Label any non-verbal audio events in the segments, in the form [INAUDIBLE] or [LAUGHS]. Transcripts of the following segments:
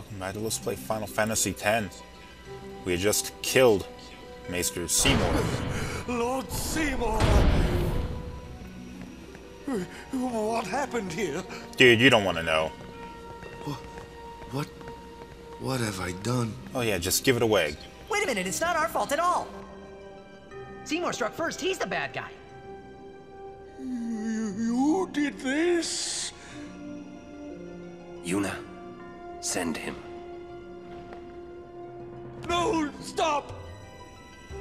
welcome back to Let's Play Final Fantasy X. We had just killed Maester Seymour. Lord Seymour! What happened here? Dude, you don't want to know. What? What have I done? Oh yeah, just give it away. Wait a minute, it's not our fault at all. Seymour struck first, he's the bad guy. You, you did this? Yuna, send him. No, stop!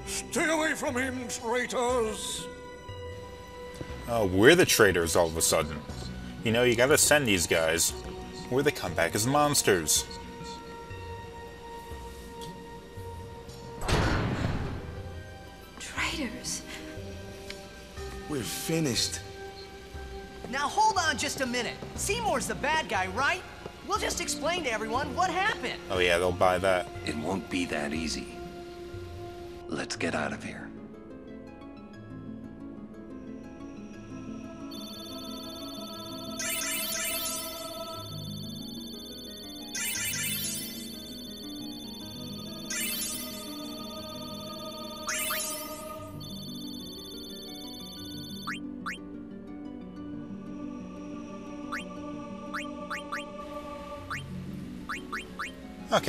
Stay away from him, traitors! Oh, we're the traitors all of a sudden. You know, you gotta send these guys, or they come back as monsters. Traitors. We're finished. Now hold on just a minute. Seymour's the bad guy, right? We'll just explain to everyone what happened. Oh yeah, they'll buy that. It won't be that easy. Let's get out of here.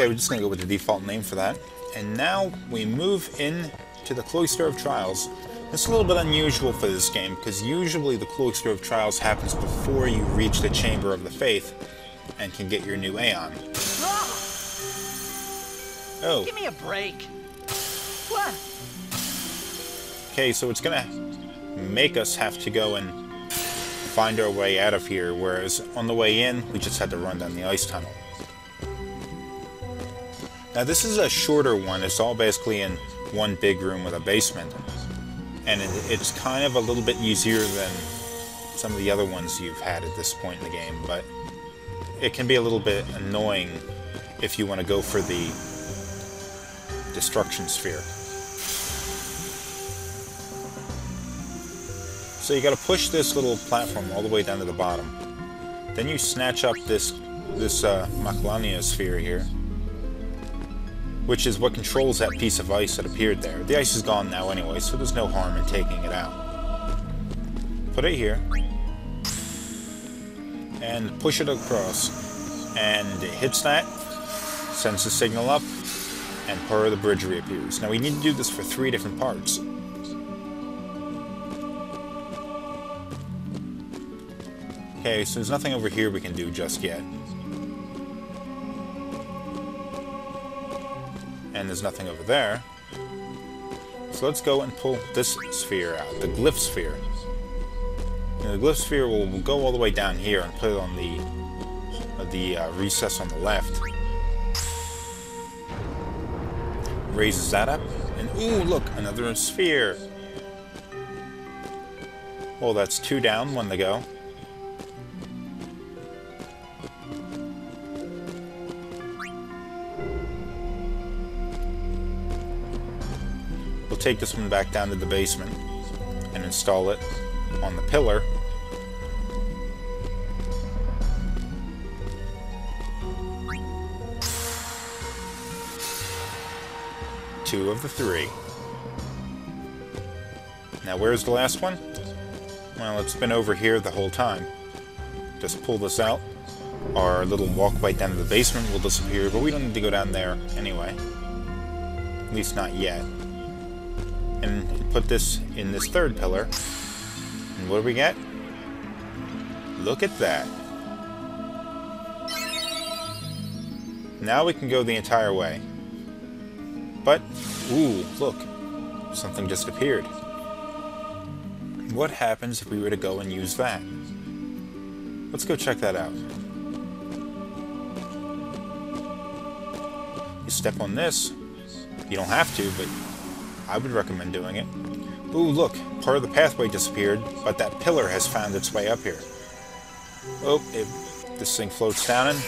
Okay, we're just gonna go with the default name for that. And now we move in to the Cloister of Trials. It's a little bit unusual for this game, because usually the Cloister of Trials happens before you reach the Chamber of the Faith and can get your new Aeon. Ah, Oh, give me a break. What? okay, so it's gonna make us have to go and find our way out of here, whereas on the way in, we just had to run down the ice tunnel. Now this is a shorter one, it's all basically in one big room with a basement. And it, it's kind of a little bit easier than some of the other ones you've had at this point in the game, but it can be a little bit annoying if you want to go for the destruction sphere. So you got to push this little platform all the way down to the bottom. Then you snatch up this this uh, sphere here, which is what controls that piece of ice that appeared there. The ice is gone now anyway, so there's no harm in taking it out. Put it here, and push it across, and it hits that, sends the signal up, and part of the bridge reappears. Now we need to do this for three different parts. Okay, so there's nothing over here we can do just yet. And there's nothing over there. So let's go and pull this sphere out, the glyph sphere. The glyph sphere will, go all the way down here and put it on the the uh, recess on the left. Raises that up, and ooh, look, another sphere. Well, that's two down, one to go. Take this one back down to the basement and install it on the pillar. Two of the three. Now where's the last one? Well, it's been over here the whole time. Just pull this out. Our little walkway down to the basement will disappear, but we don't need to go down there anyway. At least not yet and put this in this third pillar. And what do we get? Look at that. Now we can go the entire way. But, ooh, look. Something just appeared. What happens if we were to go and use that? Let's go check that out. You step on this. You don't have to, but I would recommend doing it. Ooh, look, part of the pathway disappeared, but that pillar has found its way up here. Oh, it, this thing floats down and...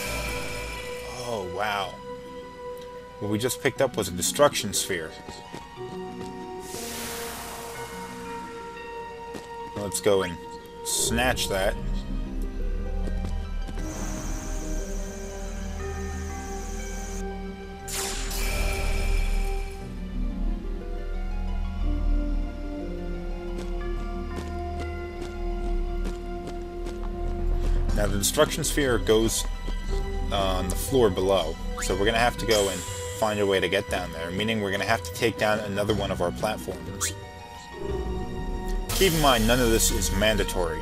Oh, wow. What we just picked up was a destruction sphere. Let's go and snatch that. Destruction sphere goes uh, on the floor below, so we're gonna have to go and find a way to get down there, meaning we're gonna have to take down another one of our platforms. Keep in mind, none of this is mandatory.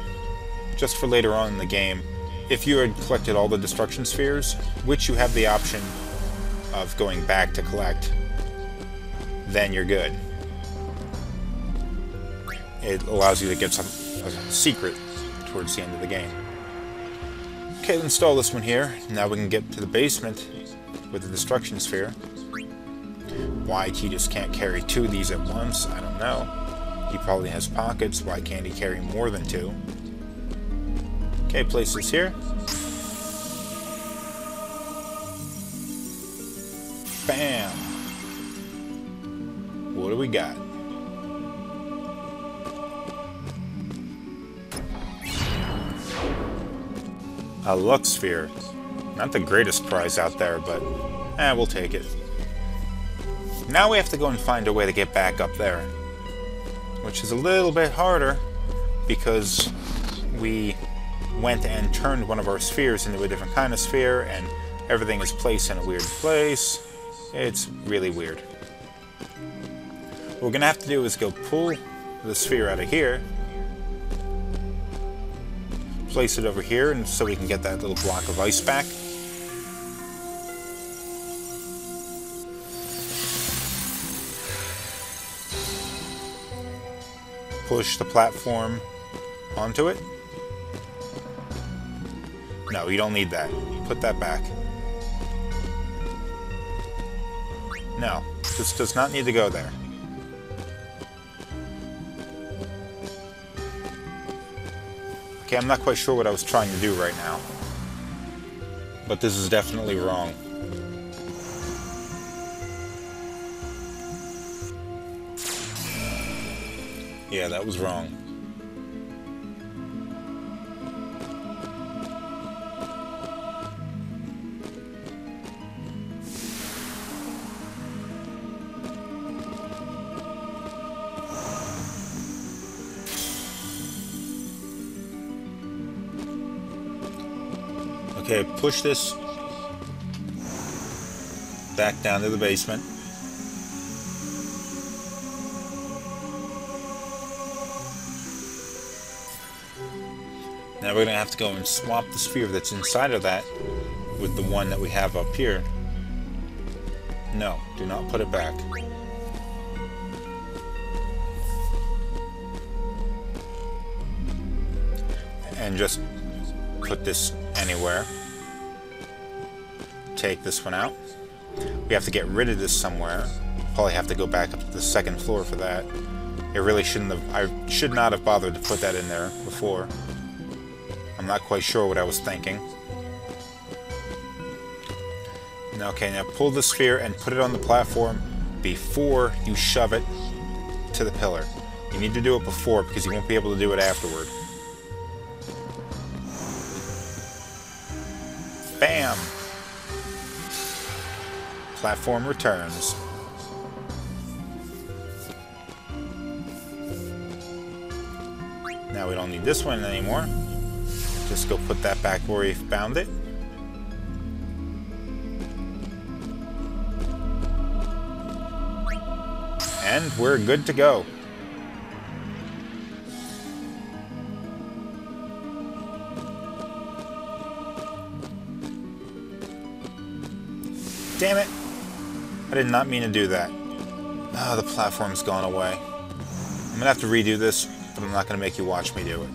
Just for later on in the game, if you had collected all the destruction spheres, which you have the option of going back to collect, then you're good. It allows you to get some secret towards the end of the game. Okay, install this one here. Now we can get to the basement with the destruction sphere. Why he just can't carry two of these at once, I don't know. He probably has pockets, why can't he carry more than two? Okay, place this here. Bam! What do we got? A Sphere. Not the greatest prize out there, but eh, we'll take it. Now we have to go and find a way to get back up there. Which is a little bit harder, because we went and turned one of our spheres into a different kind of sphere, and everything is placed in a weird place. It's really weird. What we're to have to do is go pull the sphere out of here, place it over here, and so we can get that little block of ice back. Push the platform onto it. No, you don't need that. Put that back. No, this does not need to go there. Okay, I'm not quite sure what I was trying to do right now. But this is definitely wrong. Yeah, that was wrong. Okay, push this back down to the basement. Now we're going to have to go and swap the sphere that's inside of that with the one that we have up here. No, do not put it back. And just put this anywhere. Take this one out. We have to get rid of this somewhere. Probably have to go back up to the second floor for that. It really shouldn't have... I should not have bothered to put that in there before. I'm not quite sure what I was thinking. Okay, now pull the sphere and put it on the platform before you shove it to the pillar. You need to do it before because you won't be able to do it afterward. Bam! Platform returns. Now we don't need this one anymore. Just go put that back where we found it. And we're good to go. Damn it! I did not mean to do that. Ah, oh, the platform's gone away. I'm gonna have to redo this, but I'm not gonna make you watch me do it.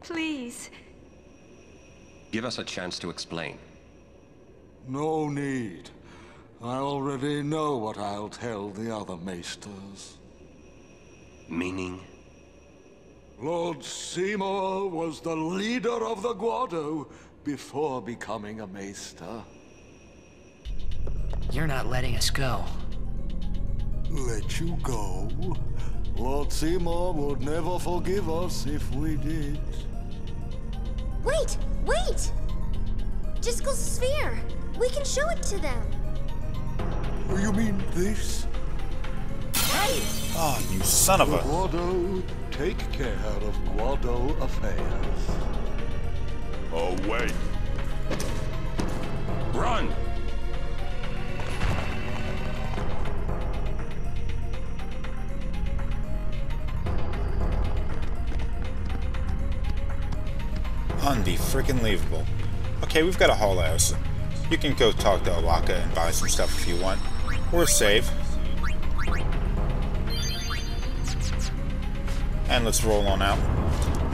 Please. Give us a chance to explain. No need. I already know what I'll tell the other maesters. Meaning? Lord Seymour was the leader of the Guado before becoming a maester. You're not letting us go. Let you go? Lord Seymour would never forgive us if we did. Wait, wait! Jyscal's sphere. We can show it to them. You mean this? Oh, you son of a... Guado, take care of Guado affairs. Oh, wait. Run! Unbe-freaking believable. Okay, we've got a haul house. You can go talk to O'aka and buy some stuff if you want. Or safe. And let's roll on out.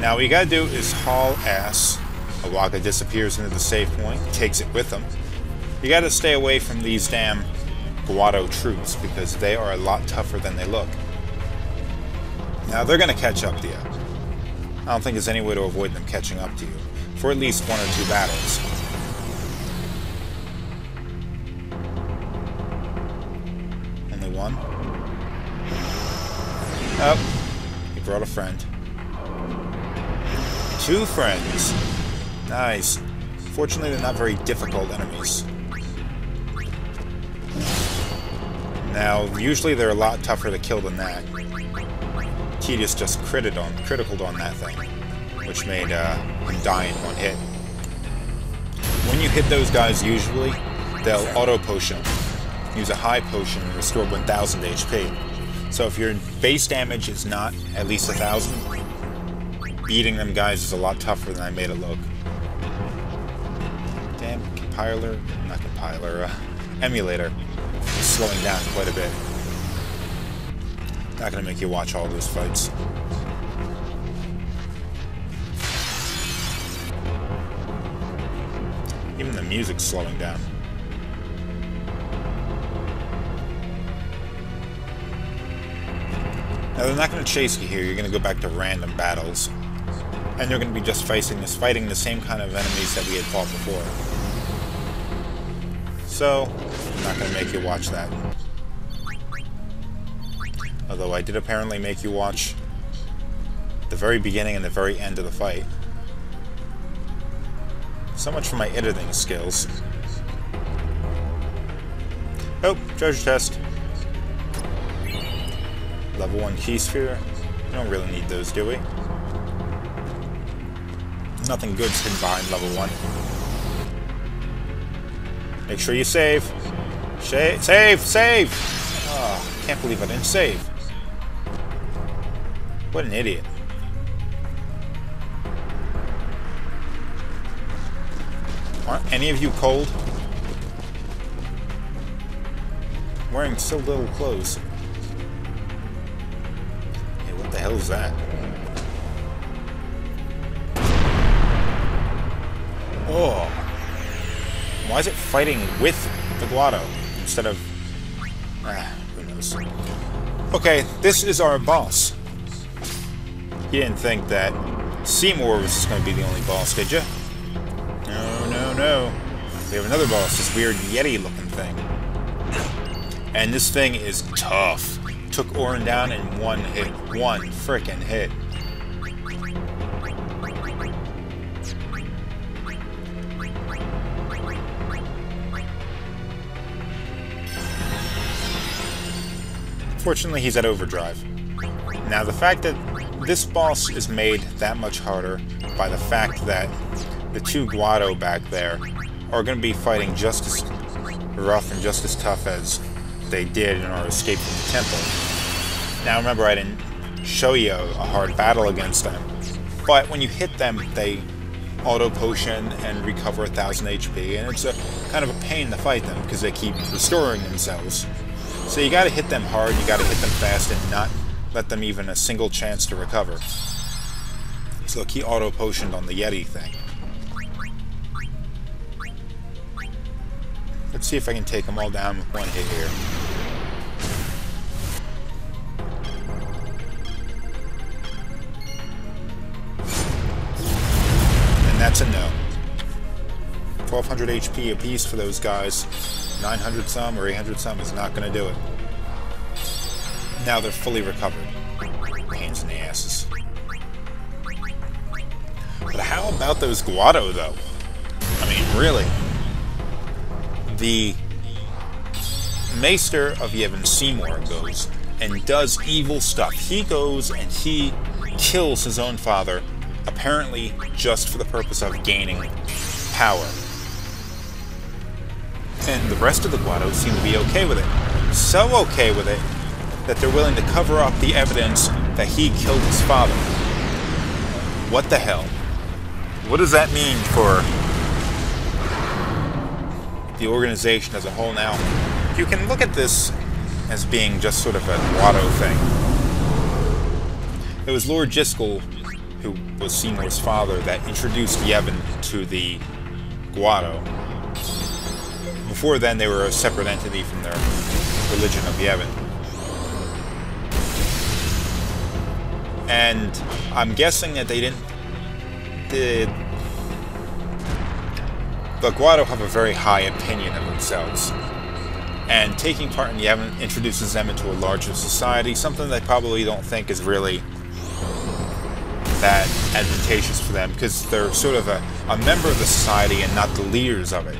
Now what you gotta do is haul ass. O'aka disappears into the safe point, takes it with him. You gotta stay away from these damn Guado troops because they are a lot tougher than they look. Now they're gonna catch up to you. I don't think there's any way to avoid them catching up to you for at least one or two battles. Brought a friend. Two friends. Nice. Fortunately, they're not very difficult enemies. Now, usually they're a lot tougher to kill than that. Tidus just critted on, criticaled on that thing, which made uh, him die in one hit. When you hit those guys, usually, they'll auto-potion. Use a high potion and restore 1000 HP. So if your base damage is not at least a 1000, beating them guys is a lot tougher than I made it look. Damn, compiler, not compiler, uh, emulator is slowing down quite a bit. Not gonna make you watch all those fights. Even the music's slowing down. Now they're not going to chase you here, you're going to go back to random battles. And you're going to be just fighting this, fighting the same kind of enemies that we had fought before. So, I'm not going to make you watch that. Although I did apparently make you watch the very beginning and the very end of the fight. So much for my editing skills. Oh, treasure chest. Level 1 key sphere. We don't really need those, do we? Nothing good's hidden behind level 1. Make sure you save. Sha save! Save! Oh, can't believe I didn't save. What an idiot. Aren't any of you cold? Wearing so little clothes. Is that? Oh. Why is it fighting with the Guado instead of... Ah, who knows. Okay, this is our boss. You didn't think that Seymour was just going to be the only boss, did you? No, no, no. We have another boss, this weird Yeti-looking thing. And this thing is tough. Took Auron down in one hit. One frickin' hit. Fortunately, he's at overdrive. Now, the fact that this boss is made that much harder by the fact that the two Guado back there are going to be fighting just as rough and just as tough as they did in our escape from the temple. Now, remember, I didn't show you a hard battle against them, but when you hit them, they auto potion and recover a thousand HP, and it's a kind of a pain to fight them because they keep restoring themselves. So you gotta hit them hard, you gotta hit them fast, and not let them even a single chance to recover. So he auto potioned on the Yeti thing. Let's see if I can take them all down with one hit here. And that's a no. 1200 HP apiece for those guys. 900 some or 800 some is not going to do it. Now they're fully recovered. Pains in the asses. But how about those Guado, though? I mean, really. The Maester of Yevon Seymour goes and does evil stuff. He goes and he kills his own father, apparently just for the purpose of gaining power. And the rest of the Guado seem to be okay with it. So okay with it that they're willing to cover up the evidence that he killed his father. What the hell? What does that mean for the organization as a whole now? You can look at this as being just sort of a Guado thing. It was Lord Jyscal, who was Seymour's father, that introduced Yevon to the Guado. Before then, they were a separate entity from their religion of Yevon. And I'm guessing that they didn't... Did... The Guado have a very high opinion of themselves and taking part in Yevon introduces them into a larger society, something they probably don't think is really that advantageous for them, because they're sort of a, a member of the society and not the leaders of it.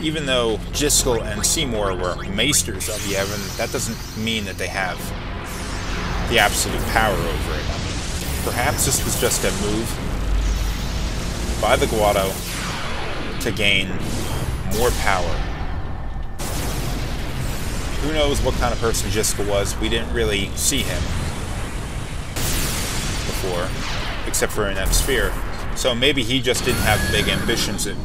Even though Jyscal and Seymour were maesters of Yevon, that doesn't mean that they have the absolute power over it. Perhaps this was just a move by the Guado to gain more power who knows what kind of person Jyscal was? We didn't really see him before, except for in that sphere. So maybe he just didn't have the big ambitions that,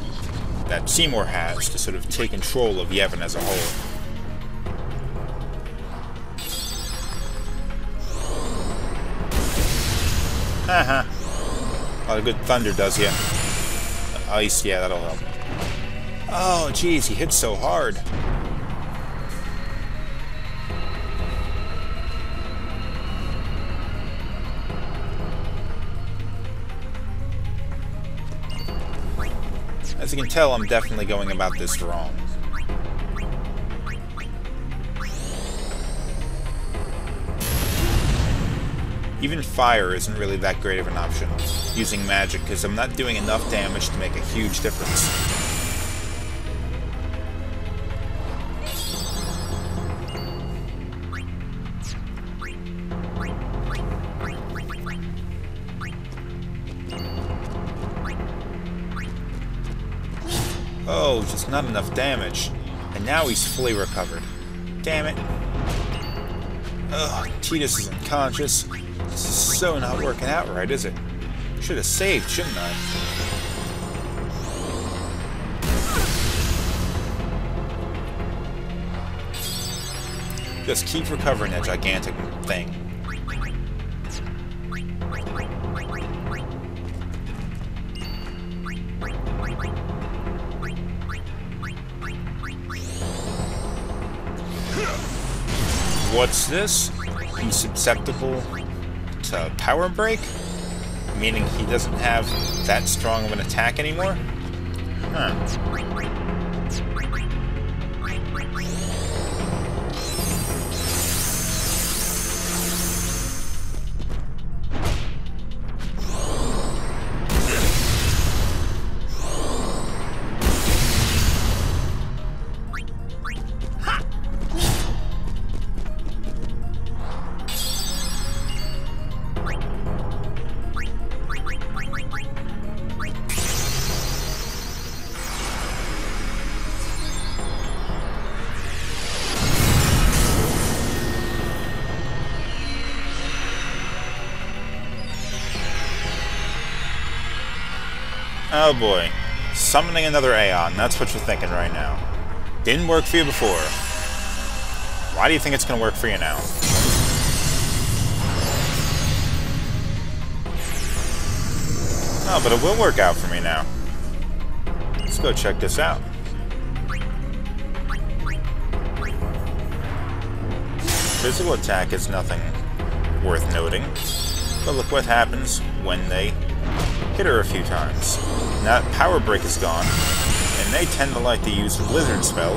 that Seymour has to sort of take control of Yevon as a whole. Haha. a lot of good thunder does you. Ice, yeah, that'll help. Oh, jeez, he hit so hard. As you can tell, I'm definitely going about this wrong. Even fire isn't really that great of an option, using magic, because I'm not doing enough damage to make a huge difference. Not enough damage. And now he's fully recovered. Damn it. Ugh, Tidus is unconscious. This is so not working out right, is it? Should have saved, shouldn't I? Just keep recovering that gigantic thing. What's this? He's susceptible to power break? Meaning he doesn't have that strong of an attack anymore? Huh. Oh boy. Summoning another Aeon, that's what you're thinking right now. Didn't work for you before. Why do you think it's going to work for you now? Oh, but it will work out for me now. Let's go check this out. Physical attack is nothing worth noting. But look what happens when they hit her a few times. Now that power break is gone, and they tend to like to use the blizzard spell,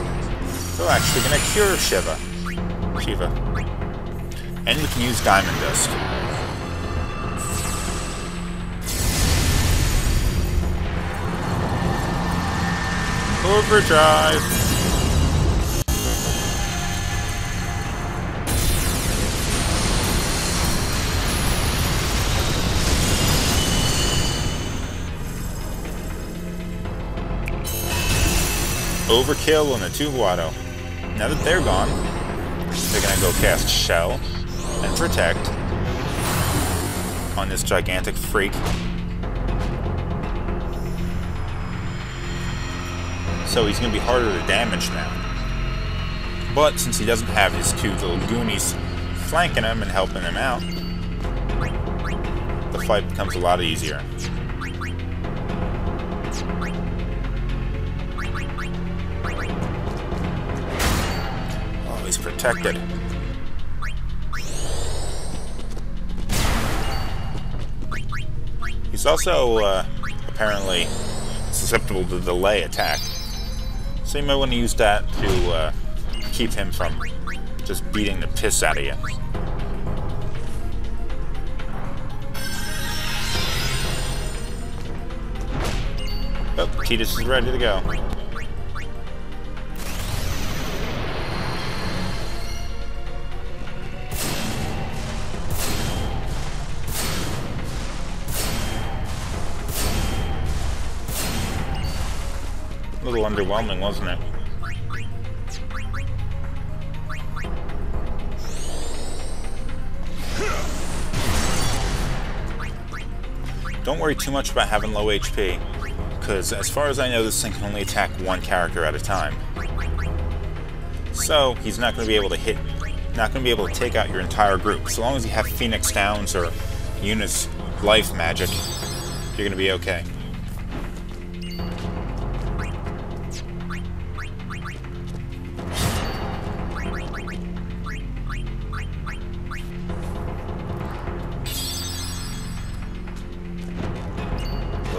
so we're actually going to cure Shiva. Shiva. And we can use Diamond Dust. Overdrive! Overkill on the two Guado. Now that they're gone, they're gonna go cast Shell and Protect on this gigantic freak. So he's gonna be harder to damage now. But since he doesn't have his two little goonies flanking him and helping him out, the fight becomes a lot easier. Oh, he's also uh, apparently susceptible to delay attack. So you might want to use that to uh, keep him from just beating the piss out of you. Oh, Tidus is ready to go. Little underwhelming, wasn't it? Don't worry too much about having low HP, because as far as I know, this thing can only attack one character at a time. So, he's not going to be able to hit, not going to be able to take out your entire group. So long as you have Phoenix Downs or Yuna's Life Magic, you're going to be okay.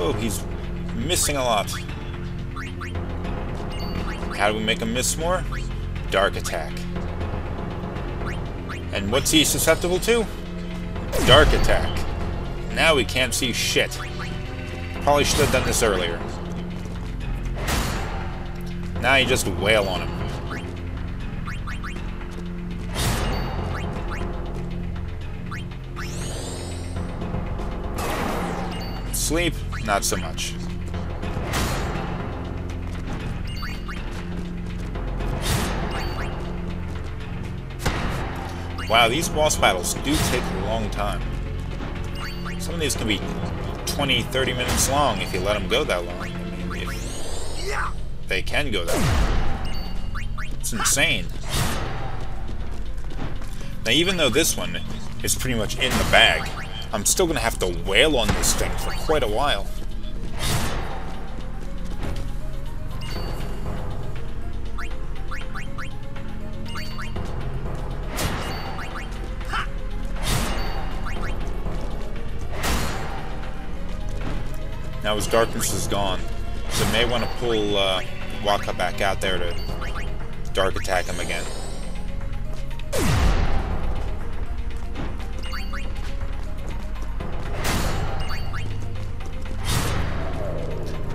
Oh, he's missing a lot. How do we make him miss more? Dark attack. And what's he susceptible to? Dark attack. Now he can't see shit. Probably should have done this earlier. Now you just wail on him. Sleep, not so much. Wow, these boss battles do take a long time. Some of these can be 20, 30 minutes long if you let them go that long. I mean, they can go that long. It's insane. Now, even though this one is pretty much in the bag, I'm still going to have to wail on this thing for quite a while. Now his darkness is gone, so may want to pull uh, Wakka back out there to dark attack him again.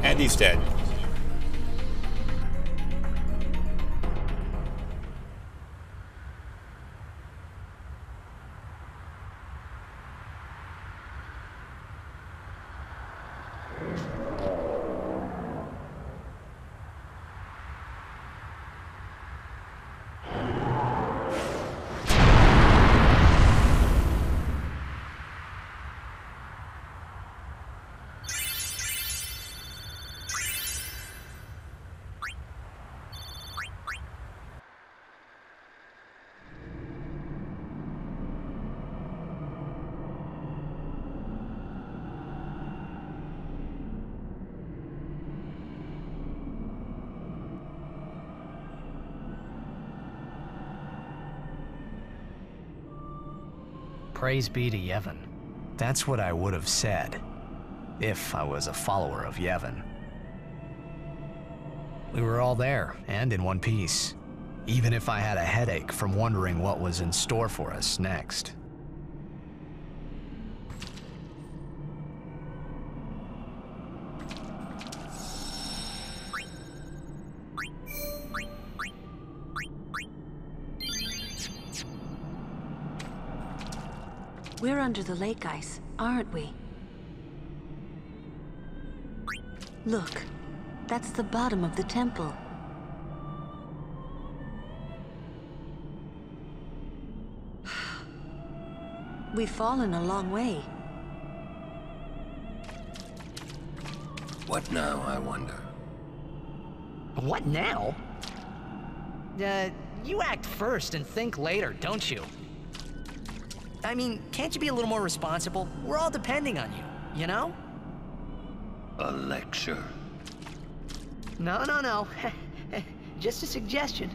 And he's dead. Praise be to Yevon. That's what I would have said, if I was a follower of Yevon. We were all there, and in one piece. Even if I had a headache from wondering what was in store for us next. Under the lake ice, aren't we? Look, that's the bottom of the temple. [SIGHS] We've fallen a long way. What now, I wonder? What now? Uh, you act first and think later, don't you? I mean, can't you be a little more responsible? We're all depending on you, you know? A lecture? No, no, no. [LAUGHS] Just a suggestion.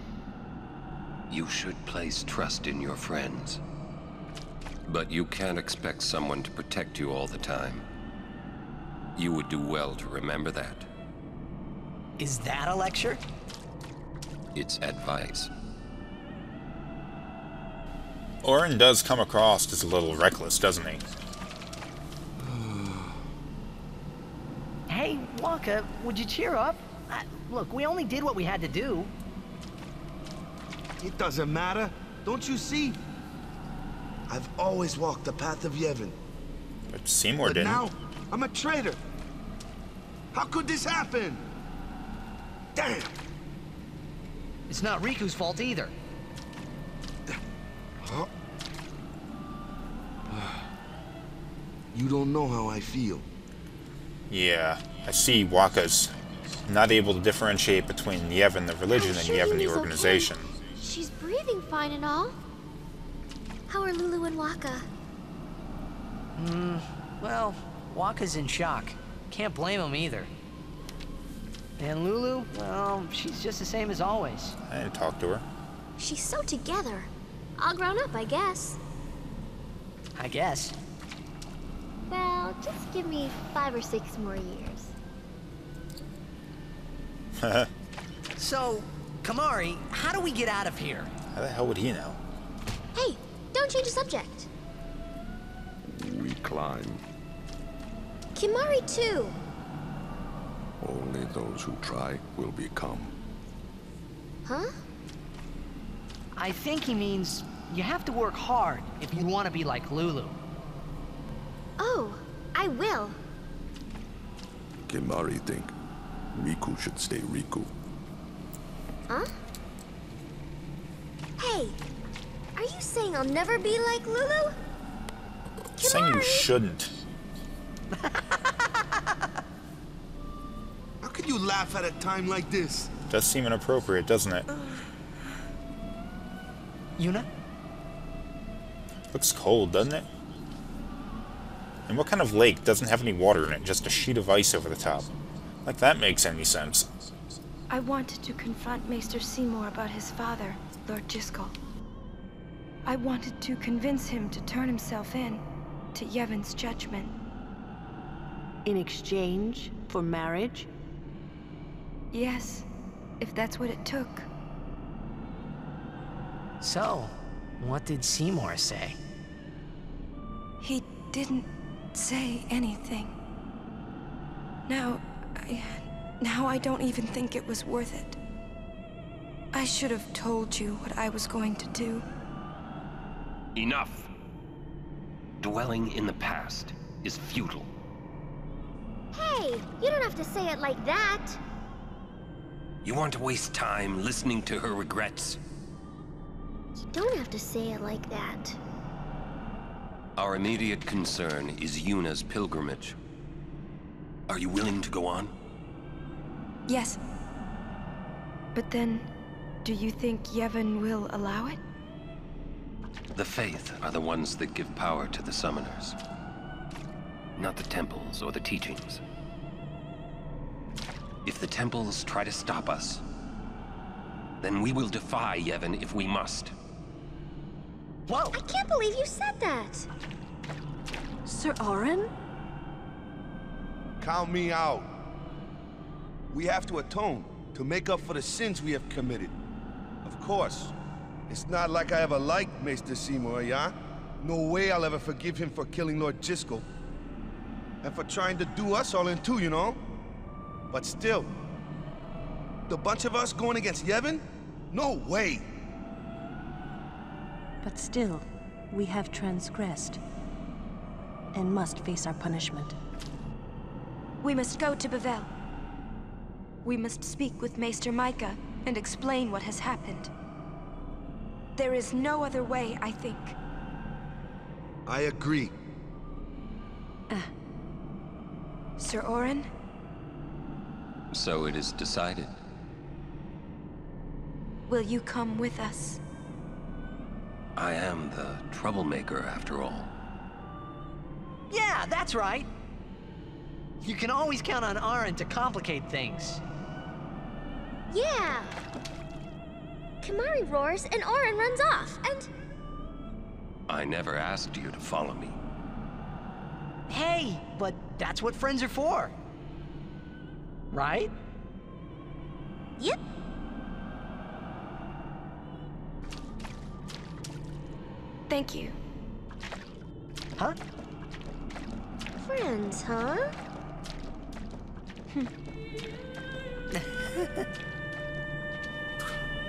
You should place trust in your friends. But you can't expect someone to protect you all the time. You would do well to remember that. Is that a lecture? It's advice. Auron does come across as a little reckless, doesn't he? Hey, Wakka, would you cheer up? Uh, look, we only did what we had to do. It doesn't matter. Don't you see? I've always walked the path of Yevon. But Seymour But didn't. now, I'm a traitor. How could this happen? Damn! It's not Rikku's fault either. Huh? You don't know how I feel. Yeah, I see Wakka's not able to differentiate between Yevon the religion I'm and Yevon the Lulu's okay. organization. She's breathing fine and all. How are Lulu and Wakka? Hmm, well, Wakka's in shock. Can't blame him either. And Lulu, well, she's just the same as always. I didn't talk to her. She's so together. All grown up, I guess. I guess. Well, just give me five or six more years. How [LAUGHS] So, Kimahri, how do we get out of here? How the hell would he know? Hey, don't change the subject. We climb. Kimahri too. Only those who try will become. Huh? I think he means you have to work hard if you want to be like Lulu. Oh, I will. Kimahri think Rikku should stay Rikku. Huh? Hey, are you saying I'll never be like Lulu? Saying you shouldn't. [LAUGHS] How could you laugh at a time like this? Does seem inappropriate, doesn't it? Yuna? Looks cold, doesn't it? And what kind of lake doesn't have any water in it, just a sheet of ice over the top? Like that makes any sense. I wanted to confront Maester Seymour about his father, Lord Jyscal. I wanted to convince him to turn himself in to Yevon's judgment. In exchange for marriage? Yes, if that's what it took. So, what did Seymour say? He didn't say anything. Now, I, now I don't even think it was worth it. I should have told you what I was going to do. Enough! Dwelling in the past is futile. Hey, you don't have to say it like that. You want to waste time listening to her regrets? You don't have to say it like that. Our immediate concern is Yuna's pilgrimage. Are you willing to go on? Yes. But then, do you think Yevon will allow it? The Faith are the ones that give power to the summoners. Not the temples or the teachings. If the temples try to stop us, then we will defy Yevon if we must. Whoa! I can't believe you said that. Sir Auron? Count me out. We have to atone to make up for the sins we have committed. Of course. It's not like I ever liked Maester Seymour, yeah? No way I'll ever forgive him for killing Lord Jyscal. And for trying to do us all in two, you know? But still, the bunch of us going against Yevon? No way! But still, we have transgressed. and must face our punishment. We must go to Bevelle. We must speak with Maester Mika and explain what has happened. There is no other way, I think. I agree. Uh, Sir Auron? So it is decided. Will you come with us? I am the troublemaker, after all. Yeah, that's right. You can always count on Auron to complicate things. Yeah. Kimahri roars and Auron runs off, and I never asked you to follow me. Hey, but that's what friends are for. Right? yep. Thank you. Huh? Friends, huh? [LAUGHS]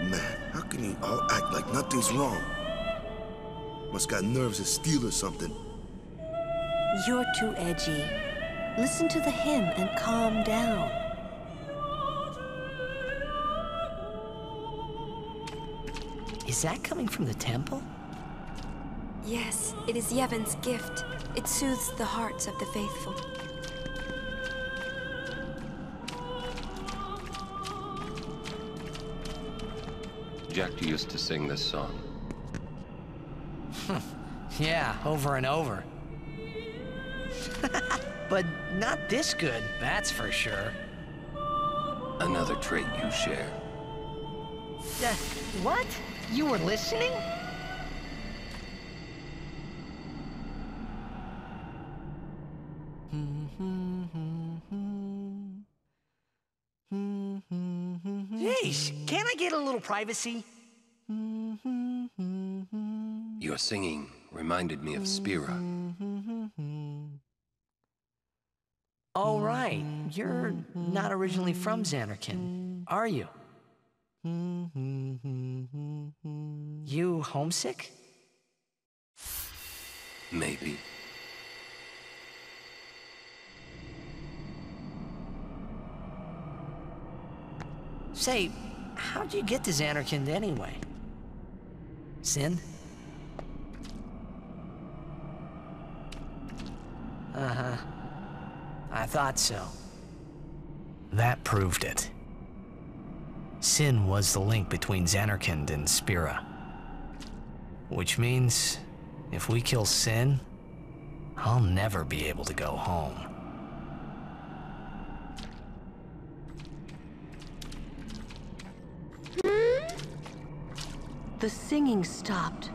Man, how can you all act like nothing's wrong? Must got nerves of steel or something. You're too edgy. Listen to the hymn and calm down. Is that coming from the temple? Yes, it is Yevon's gift. It soothes the hearts of the faithful. Jecht used to sing this song. Yeah, over and over. [LAUGHS] but not this good, that's for sure. Another trait you share. Uh, what? You were listening? Jeez, can't I get a little privacy? Your singing reminded me of Spira. Oh, right. You're not originally from Zanarkand, are you? You homesick? Maybe. Say, how'd you get to Zanarkand anyway? Sin? Uh-huh. I thought so. That proved it. Sin was the link between Zanarkand and Spira. Which means, if we kill Sin, I'll never be able to go home. The singing stopped.